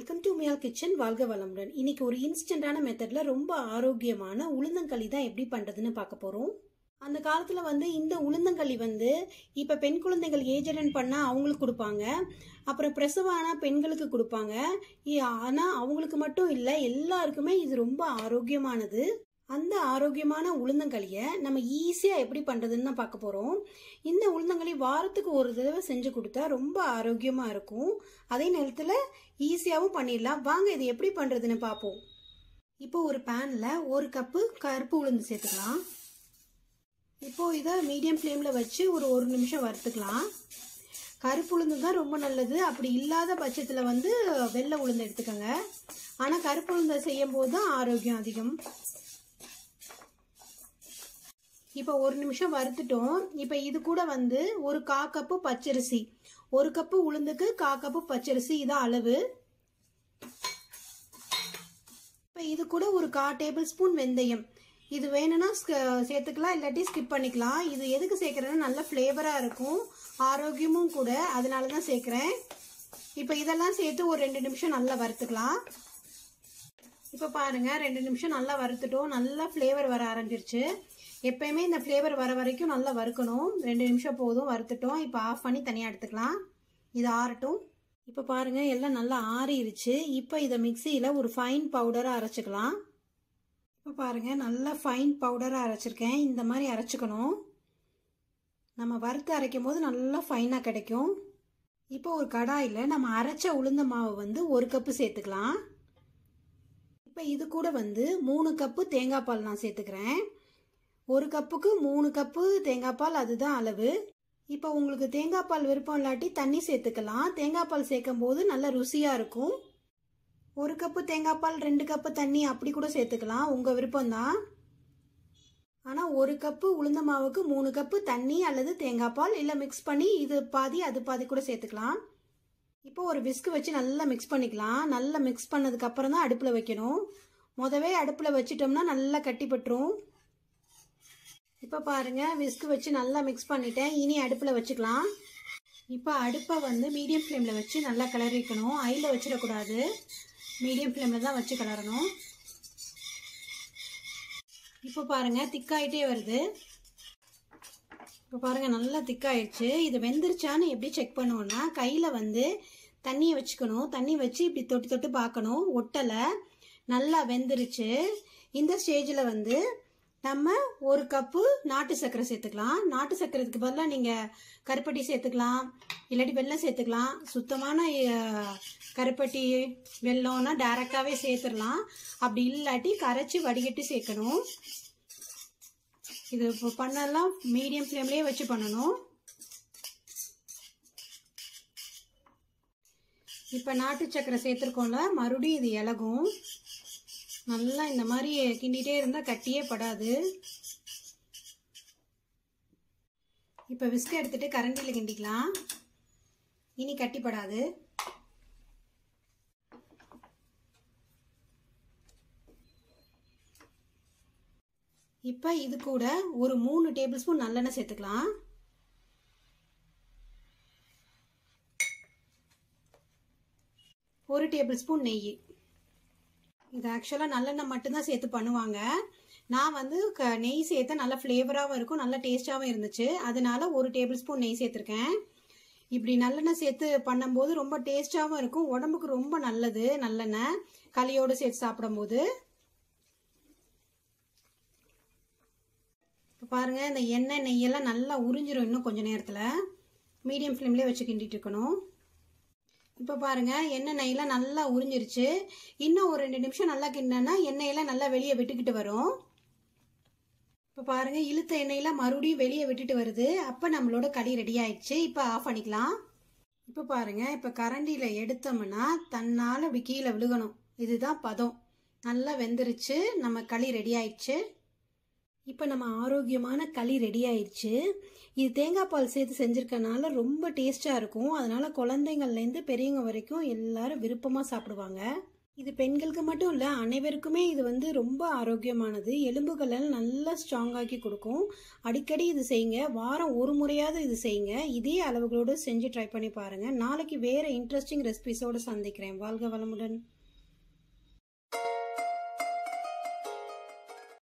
Welcome to மியால் kitchen வாழ்க வளமுடன். இன்னைக்கு ஒரு இன்ஸ்டன்டான மெத்தடில் ரொம்ப ஆரோக்கியமான உளுந்தங்களி தான் எப்படி பண்ணுறதுன்னு பார்க்க போகிறோம் அந்த காலத்தில் வந்து இந்த உளுந்தங்களி வந்து இப்போ பெண் குழந்தைகள் ஏஜ் அட்டன் பண்ணால் அவங்களுக்கு கொடுப்பாங்க. அப்புறம் பிரசவான பெண்களுக்கு கொடுப்பாங்க. ஆனால் அவங்களுக்கு மட்டும் இல்லை எல்லாருக்குமே இது ரொம்ப ஆரோக்கியமானது. அந்த ஆரோக்கியமான உளுந்தங்களியை நம்ம ஈஸியாக எப்படி பண்ணுறதுன்னு தான் பார்க்க போகிறோம் இந்த உளுந்தங்களி வாரத்துக்கு ஒரு தடவை செஞ்சு கொடுத்தா ரொம்ப ஆரோக்கியமாக இருக்கும். அதே நேரத்தில் ஈஸியாகவும் பண்ணிடலாம். வாங்க இது எப்படி பண்ணுறதுன்னு பார்ப்போம். இப்போ ஒரு பேனில் ஒரு கப்பு கருப்பு உளுந்து சேர்த்துக்கலாம். இப்போ இதை மீடியம் ஃப்ளேமில் வச்சு ஒரு ஒரு நிமிஷம் வறுத்துக்கலாம். கருப்பு உளுந்து தான் ரொம்ப நல்லது. அப்படி இல்லாத பட்சத்தில் வந்து வெள்ளை உளுந்து எடுத்துக்கோங்க. ஆனால் கருப்பு உளுந்தை செய்யும் போது தான் ஆரோக்கியம் அதிகம். இப்போ ஒரு நிமிஷம் வறுத்துட்டோம் இப்போ இது கூட வந்து ஒரு கா கப்பு பச்சரிசி. ஒரு கப்பு உளுந்துக்கு கா கப்பு பச்சரிசி இதான் அளவு. இப்போ இது கூட ஒரு கா டேபிள் ஸ்பூன் வெந்தயம். இது வேணும்னா சேர்த்துக்கலாம் இல்லாட்டி ஸ்கிப் பண்ணிக்கலாம். இது எதுக்கு சேர்க்குறேன்னா நல்ல ஃப்ளேவராக இருக்கும். ஆரோக்கியமும் கூட அதனால தான் சேர்க்குறேன். இப்போ இதெல்லாம் சேர்த்து ஒரு ரெண்டு நிமிஷம் நல்லா வறுத்துக்கலாம். இப்போ பாருங்கள் ரெண்டு நிமிஷம் நல்லா வறுத்துட்டோம். நல்லா ஃப்ளேவர் வர ஆரம்பிச்சிருச்சு. எப்பயுமே இந்த ஃப்ளேவர் வர வரைக்கும் நல்லா வறுக்கணும். ரெண்டு நிமிஷம் போதும் வறுத்துட்டோம். இப்போ ஆஃப் பண்ணி தனியாக எடுத்துக்கலாம். இது ஆறட்டும். இப்போ பாருங்கள் எல்லாம் நல்லா ஆறிடுச்சு இப்போ இதை மிக்சியில் ஒரு ஃபைன் பவுடராக அரைச்சிக்கலாம். இப்போ பாருங்கள் நல்லா ஃபைன் பவுடராக அரைச்சிருக்கேன். இந்த மாதிரி அரைச்சிக்கணும். நம்ம வறுத்து அரைக்கும் போது நல்லா ஃபைனாக கிடைக்கும். இப்போ ஒரு கடாயில் நம்ம அரைச்ச உளுந்த மாவு வந்து ஒரு கப்பு சேர்த்துக்கலாம். இப்போ இது கூட வந்து மூணு கப்பு தேங்காய் பால் நான் சேர்த்துக்கிறேன். ஒரு கப்புக்கு மூணு கப்பு தேங்காய் பால் அதுதான் அளவு. இப்போ உங்களுக்கு தேங்காய் பால் விருப்பம் இல்லாட்டி தண்ணி சேர்த்துக்கலாம். தேங்காய் பால் சேர்க்கும் போது நல்லா ருசியாக இருக்கும். ஒரு கப்பு தேங்காய் பால் ரெண்டு கப்பு தண்ணி அப்படி கூட சேர்த்துக்கலாம். உங்கள் விருப்பம்தான். ஆனால் ஒரு கப்பு உளுந்த மாவுக்கு மூணு கப்பு தண்ணி அல்லது தேங்காய் பால் இல்லை மிக்ஸ் பண்ணி இது பாதி அது பாதி கூட சேர்த்துக்கலாம். இப்போ ஒரு விஸ்கு வச்சு நல்லா மிக்ஸ் பண்ணிக்கலாம். நல்லா மிக்ஸ் பண்ணதுக்கப்புறம் தான் அடுப்பில் வைக்கணும். முதவே அடுப்பில் வச்சிட்டோம்னா நல்லா கட்டிப்பட்டுரும் இப்போ பாருங்க விஸ்க் வச்சு நல்லா மிக்ஸ் பண்ணிட்டேன். இனி அடுப்பில் வச்சுக்கலாம். இப்போ அடுப்பை வந்து மீடியம் ஃப்ளேமில் வச்சு நல்லா கிளறிக்கணும். ஐயில் வச்சிடக்கூடாது. மீடியம் ஃப்ளேமில் தான் வச்சு கிளறணும். இப்போ பாருங்கள் திக்காயிட்டே வருது. இப்போ பாருங்கள் நல்லா திக்காயிடுச்சு இது வெந்துருச்சான்னு எப்படி செக் பண்ணுவோன்னா கையில் வந்து தண்ணியை வச்சுக்கணும். தண்ணி வச்சு இப்படி தொட்டு தொட்டு பார்க்கணும். ஒட்டலை. நல்லா வெந்துருச்சு. இந்த ஸ்டேஜில் வந்து நம்ம ஒரு கப்பு நாட்டு சர்க்கரை சேர்த்துக்கலாம். நாட்டு சர்க்கரைக்கு பதிலாக நீங்கள் கருப்பட்டி சேர்த்துக்கலாம். இல்லாட்டி வெல்லம் சேர்த்துக்கலாம். சுத்தமான கருப்பட்டி வெள்ளம்னா டைரெக்டாகவே சேர்த்துடலாம். அப்படி இல்லாட்டி கரைச்சி வடிகட்டி சேர்க்கணும். இது இப்போ பண்ணலாம். மீடியம் ஃப்ளேம்லேயே வச்சு பண்ணணும். இப்போ நாட்டு சக்கரை சேர்த்துருக்கோம்ல மறுபடியும் இது இலகும். நல்லா இந்த மாதிரி கிண்டிகிட்டே இருந்தால் கட்டியே படாது. இப்போ விஸ்க் எடுத்துட்டு கரண்டியில் கிண்டிக்கலாம். இனி கட்டிப்படாது இப்போ இது கூட ஒரு மூணு டேபிள் ஸ்பூன் நல்லெண்ணெய் சேர்த்துக்கலாம். ஒரு டேபிள் ஸ்பூன் நெய். இது ஆக்சுவலாக நல்லெண்ணெய் மட்டும்தான் சேர்த்து பண்ணுவாங்க. நான் வந்து க நெய் சேர்த்து நல்லா ஃப்ளேவராகவும் இருக்கும் நல்லா டேஸ்ட்டாகவும் இருந்துச்சு. அதனால ஒரு டேபிள் ஸ்பூன் நெய் சேர்த்துருக்கேன். இப்படி நல்லெண்ணெய் சேர்த்து பண்ணும்போது ரொம்ப டேஸ்ட்டாகவும் இருக்கும் உடம்புக்கு ரொம்ப நல்லது நல்லெண்ணெய். களியோடு சேர்த்து சாப்பிடும்போது. இப்போ பாருங்கள் இந்த எண்ணெய் நெய்யெல்லாம் நல்லா உறிஞ்சிரும் இன்னும் கொஞ்சம் நேரத்தில். மீடியம் ஃப்ளேம்லேயே வச்சு கிண்டிட்டு இருக்கணும். இப்போ பாருங்க எண்ணெய் நெய்யெல்லாம் நல்லா உறிஞ்சிருச்சு. இன்னும் ஒரு ரெண்டு நிமிஷம் நல்லா கிண்டினா எண்ணெயெல்லாம் நல்லா வெளியே விட்டுக்கிட்டு வரும். இப்போ பாருங்க இழுத்த எண்ணெயெல்லாம் மறுபடியும் வெளியே விட்டுட்டு வருது. அப்போ நம்மளோட களி ரெடி ஆயிடுச்சு. இப்போ ஆஃப் பண்ணிக்கலாம். இப்போ பாருங்க இப்போ கரண்டியில் எடுத்தோம்னா தன்னால் இப்படி கீழே விழுகணும். இதுதான் பதம். நல்லா வெந்துருச்சு. நம்ம களி ரெடி ஆயிடுச்சு. இப்போ நம்ம ஆரோக்கியமான களி ரெடி ஆயிடுச்சு. இது தேங்காய் பால் சேர்த்து செஞ்சுருக்கனால ரொம்ப டேஸ்ட்டாக இருக்கும். அதனால குழந்தைங்கள்லேருந்து பெரியவங்க வரைக்கும் எல்லாரும் விருப்பமாக சாப்பிடுவாங்க. இது பெண்களுக்கு மட்டும் இல்லை அனைவருக்குமே இது வந்து ரொம்ப ஆரோக்கியமானது. எலும்புகளை நல்லா ஸ்ட்ராங் ஆக்கி கொடுக்கும். அடிக்கடி இது செய்யுங்க. வாரம் ஒரு முறையாவது இது செய்யுங்க. இதே அளவுகளோடு செஞ்சு ட்ரை பண்ணி பாருங்கள் நாளைக்கு வேறு இன்ட்ரெஸ்டிங் ரெசிபிஸோடு சந்திக்கிறேன். வாழ்க வளமுடன்.